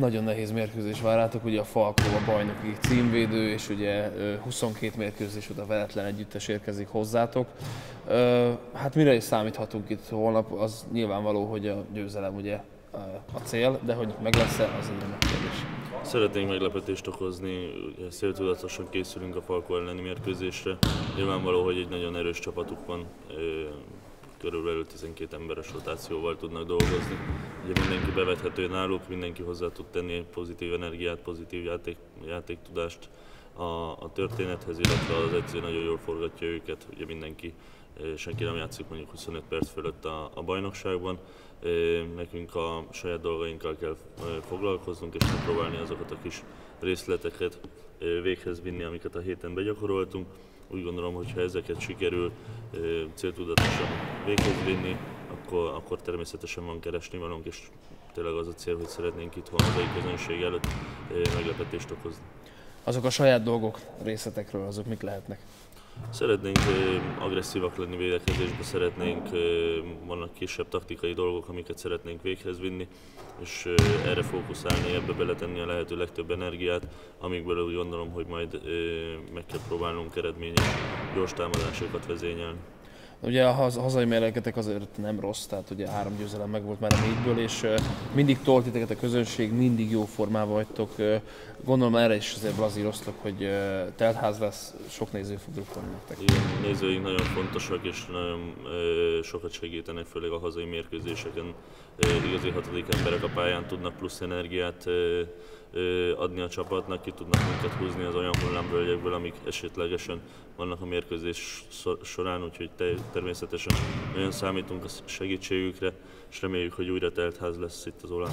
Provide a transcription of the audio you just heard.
nagyon nehéz mérkőzés vár rátok, ugye a Falkó a bajnoki címvédő, és ugye 22 mérkőzés után veletlen együttes érkezik hozzátok. Hát mire is számíthatunk itt holnap, az nyilvánvaló, hogy a győzelem ugye a cél, de hogy meg lesz-e, az egy kérdés. Szeretnénk meglepetést okozni, széltudatosan készülünk a Falkó elleni mérkőzésre. Nyilvánvaló, hogy egy nagyon erős csapatuk van, körülbelül 12 emberes rotációval tudnak dolgozni. Ugye mindenki bevethető náluk, mindenki hozzá tud tenni pozitív energiát, pozitív játék, játéktudást a, a történethez, illetve az edző nagyon jól forgatja őket, ugye mindenki, senki nem játszik mondjuk 25 perc fölött a, a bajnokságban. Nekünk a saját dolgainkkal kell foglalkoznunk, és megpróbálni azokat a kis részleteket véghez vinni, amiket a héten begyakoroltunk úgy gondolom, hogy ha ezeket sikerül céltudatosan véghez vinni, akkor, akkor természetesen van keresni valónk, és tényleg az a cél, hogy szeretnénk itt hazai közönség előtt meglepetést okozni. Azok a saját dolgok részletekről, azok mik lehetnek? Szeretnénk agresszívak lenni védekezésbe, szeretnénk, vannak kisebb taktikai dolgok, amiket szeretnénk véghez vinni, és erre fókuszálni, ebbe beletenni a lehető legtöbb energiát, amikből úgy gondolom, hogy majd meg kell próbálnunk eredményes, gyors támadásokat vezényelni. Ugye a hazai mérlegetek azért nem rossz, tehát ugye három győzelem meg volt már a négyből, és mindig tolt titeket a közönség, mindig jó formában vagytok. Gondolom erre is azért brazíroztok, hogy teltház lesz, sok néző fog drukkolni nektek. Igen, nézőink nagyon fontosak, és nagyon sokat segítenek, főleg a hazai mérkőzéseken. Igazi hatodik emberek a pályán tudnak plusz energiát adni a csapatnak, ki tudnak minket húzni az olyan hullámvölgyekből, amik esetlegesen vannak a mérkőzés során, úgyhogy természetesen nagyon számítunk a segítségükre, és reméljük, hogy újra telt ház lesz itt az Olán